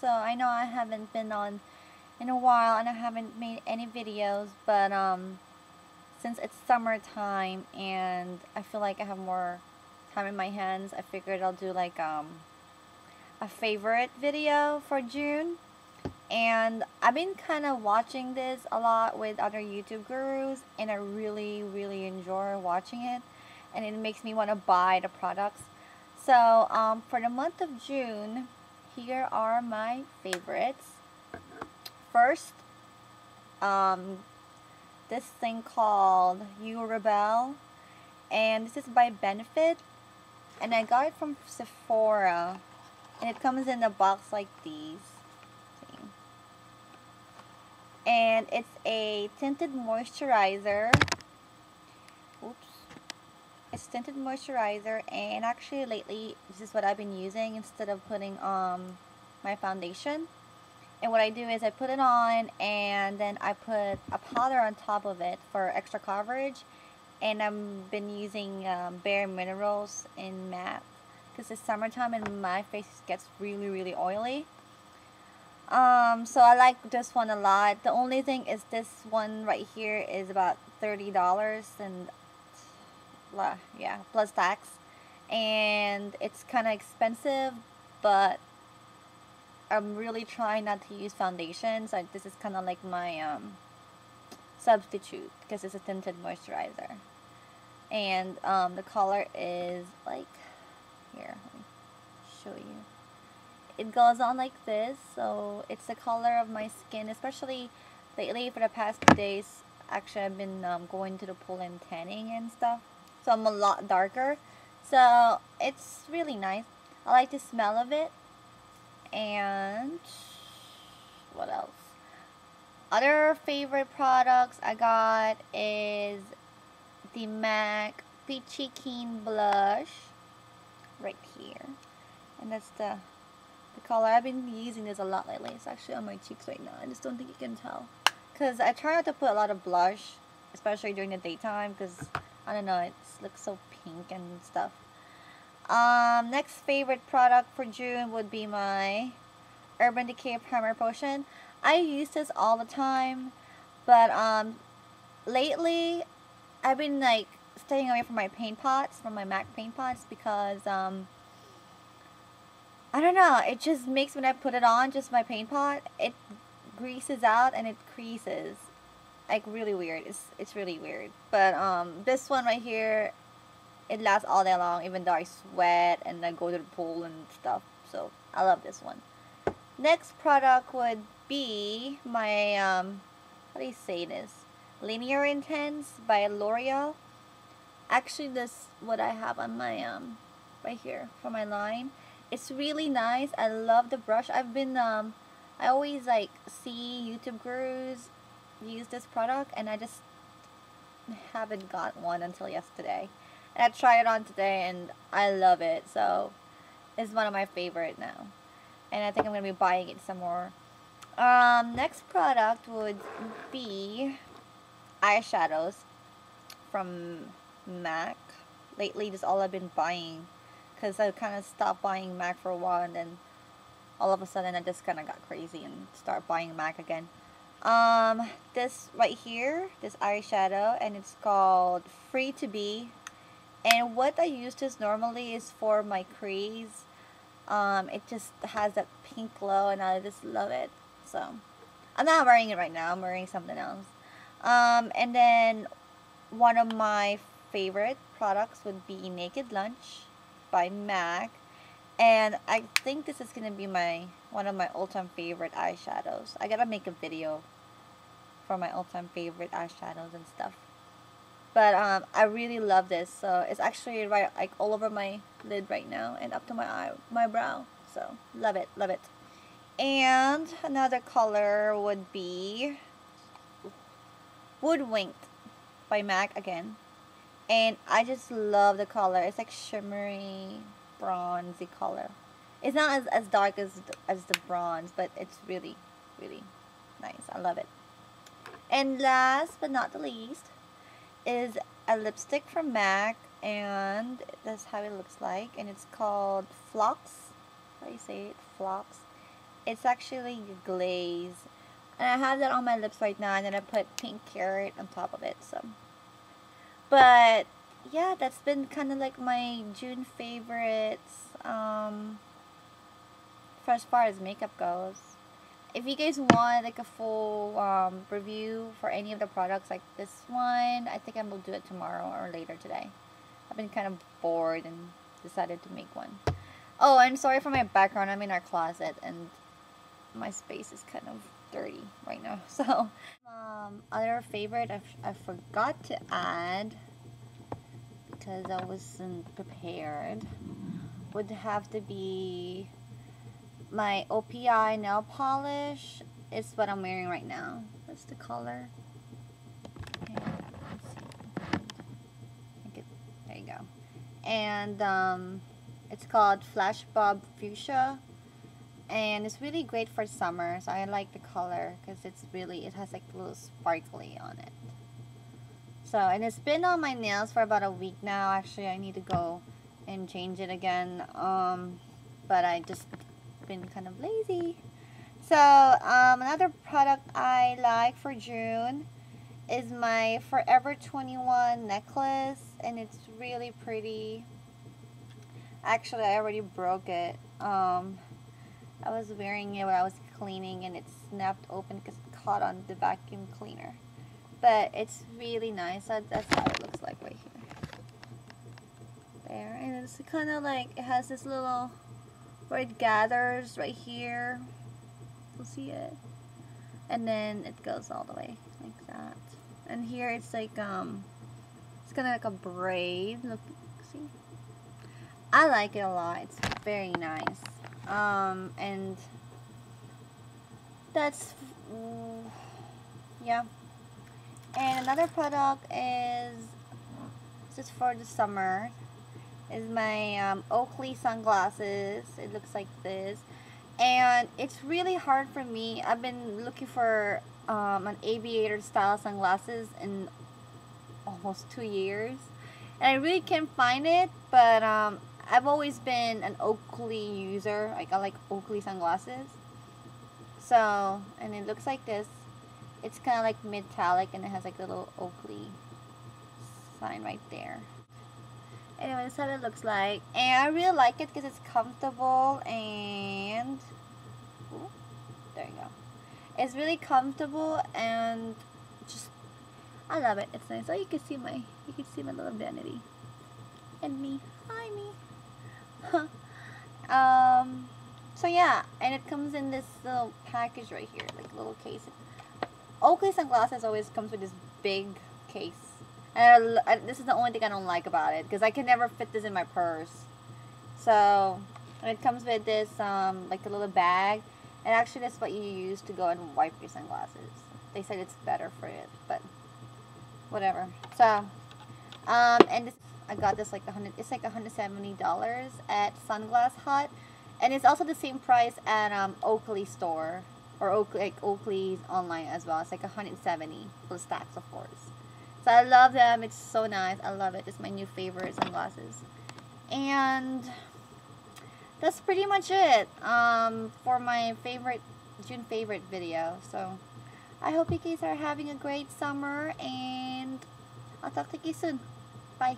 So I know I haven't been on in a while and I haven't made any videos, but um, since it's summertime and I feel like I have more time in my hands, I figured I'll do like um, a favorite video for June. And I've been kind of watching this a lot with other YouTube gurus and I really, really enjoy watching it. And it makes me want to buy the products. So um, for the month of June, here are my favorites. First, um, this thing called You Rebel. And this is by Benefit. And I got it from Sephora. And it comes in a box like these. And it's a tinted moisturizer. It's tinted moisturizer. And actually lately, this is what I've been using instead of putting um, my foundation. And what I do is I put it on and then I put a powder on top of it for extra coverage. And I've been using um, Bare Minerals in matte because it's summertime and my face gets really, really oily. Um, so I like this one a lot. The only thing is this one right here is about $30 and yeah, plus tax. And it's kind of expensive, but I'm really trying not to use foundations. So this is kind of like my um, substitute because it's a tinted moisturizer. And um, the color is like, here, let me show you. It goes on like this, so it's the color of my skin, especially lately for the past days. Actually, I've been um, going to the pool and tanning and stuff, so I'm a lot darker. So it's really nice. I like the smell of it and what else? Other favorite products I got is the MAC Peachy Keen Blush right here. And that's the, the color. I've been using this a lot lately. It's actually on my cheeks right now. I just don't think you can tell. Because I try not to put a lot of blush, especially during the daytime because, I don't know, it looks so pink and stuff. Um, next favorite product for June would be my Urban Decay Primer Potion. I use this all the time, but um, lately I've been like staying away from my paint pots, from my MAC paint pots, because um, I don't know, it just makes when I put it on, just my paint pot, it greases out and it creases. Like really weird. It's it's really weird. But um, this one right here, it lasts all day long even though I sweat and I go to the pool and stuff. So I love this one. Next product would be my, um, how do you say this? Lineur Intense by L'Oreal. Actually, this what I have on my, um, right here for my line. It's really nice. I love the brush. I've been, um, I always, like, see YouTube gurus use this product and I just haven't got one until yesterday. And I tried it on today and I love it. So it's one of my favorite now. And I think I'm going to be buying it some more. Um, next product would be eyeshadows from MAC. Lately, this is all I've been buying. Because I kind of stopped buying MAC for a while and then all of a sudden I just kind of got crazy and start buying MAC again. Um, this right here, this eyeshadow, and it's called Free to Be and what I use this normally is for my crease. Um, it just has that pink glow and I just love it. So, I'm not wearing it right now. I'm wearing something else. Um, and then one of my favorite products would be Naked Lunch by MAC. And I think this is to be my one of my all-time favorite eyeshadows. I gotta make a video for my all-time favorite eyeshadows and stuff. But um, I really love this. So it's actually right like all over my lid right now and up to my eye, my brow. So love it, love it. And another color would be Woodwinked by MAC again. And I just love the color. It's like shimmery, bronzy color. It's not as, as dark as, as the bronze, but it's really, really nice. I love it. And last but not the least, is a lipstick from MAC and that's how it looks like and it's called Phlox how do you say it? Phlox It's actually glaze. And I have that on my lips right now and then I put pink carrot on top of it. So, But yeah, that's been kind of like my June favorites um, for as far as makeup goes. If you guys want like a full um, review for any of the products like this one, I think I will do it tomorrow or later today. I've been kind of bored and decided to make one. Oh, and sorry for my background. I'm in our closet and my space is kind of dirty right now. So, um, other favorite I, I forgot to add because I wasn't prepared would have to be my OPI nail polish. is what I'm wearing right now. That's the color. there you go. And um, it's called Flash Bob Fuchsia. And it's really great for summer. So I like the color because it's really, it has like a little sparkly on it. So, and it's been on my nails for about a week now. Actually, I need to go and change it again. Um, but I just been kind of lazy. So, um, another product I like for June is my Forever 21 necklace. And it's really pretty. Actually, I already broke it. Um, I was wearing it while I was cleaning and it snapped open because it caught on the vacuum cleaner. But it's really nice. That's how it looks like right here. There. And it's kind of like, it has this little, where it gathers right here. You'll see it. And then it goes all the way like that. And here it's like, um, it's kind of like a braid. Look, see? I like it a lot. It's very nice. Um, and that's, yeah. And another product is just for the summer is my um, Oakley sunglasses. It looks like this. And it's really hard for me. I've been looking for um, an aviator style sunglasses in almost two years. And I really can't find it, but um, I've always been an Oakley user. Like I like Oakley sunglasses. So, and it looks like this. It's kind of like metallic and it has like a little Oakley sign right there. Anyway, that's how it looks like. And I really like it because it's comfortable and... Ooh, there you go. It's really comfortable and just... I love it. It's nice. Oh, you can see my... You can see my little vanity. And me. Hi, me. um... So yeah, and it comes in this little package right here, like little case. Oakley sunglasses always comes with this big case. And I, I, this is the only thing I don't like about it because I can never fit this in my purse. So, it comes with this, um, like a little bag. And actually that's what you use to go and wipe your sunglasses. They said it's better for it, but whatever. So, um, and this, I got this like a hundred, it's like $170 at Sunglass Hut. And it's also the same price at um, Oakley store or Oakley, like Oakley's online as well. It's like 170 plus tax, of course. So I love them. It's so nice. I love it. It's my new favorite sunglasses. And that's pretty much it um, for my favorite June favorite video. So I hope you guys are having a great summer and I'll talk to you soon. Bye.